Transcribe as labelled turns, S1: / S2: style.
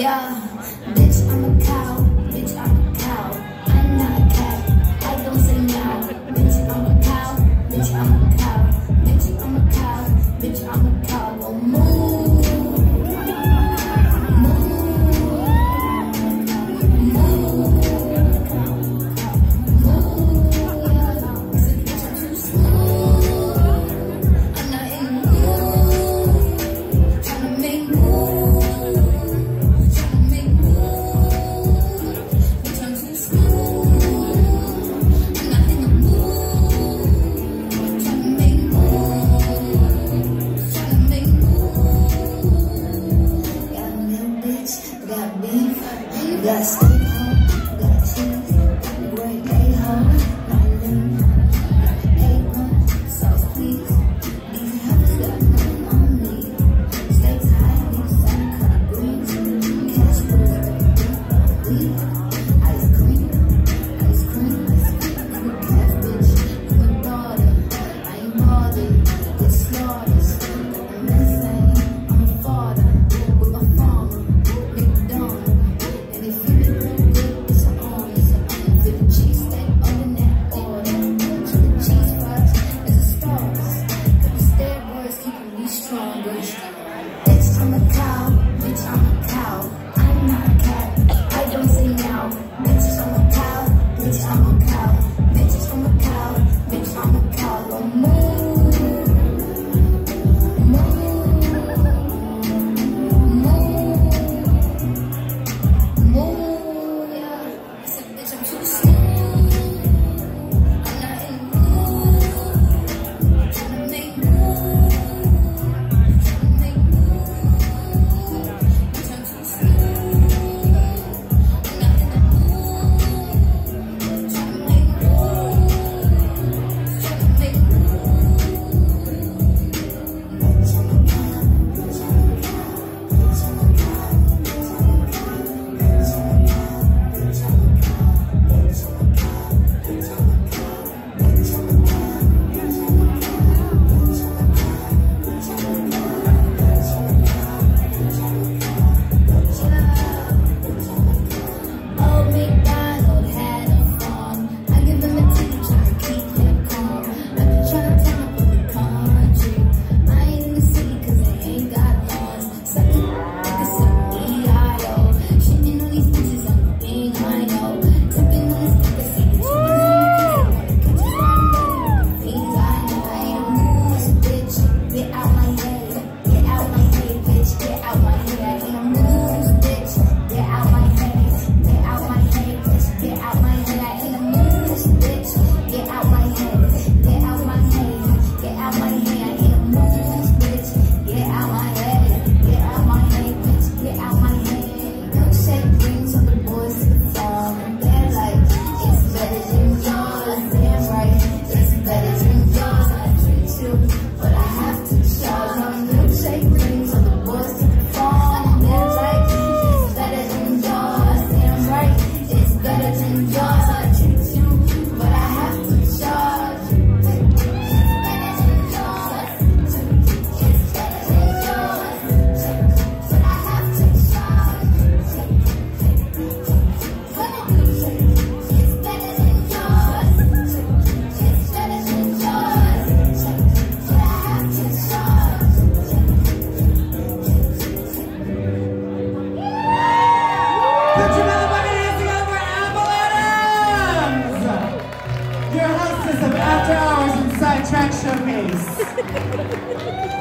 S1: Yeah, to the
S2: After Hours Inside Track Showcase.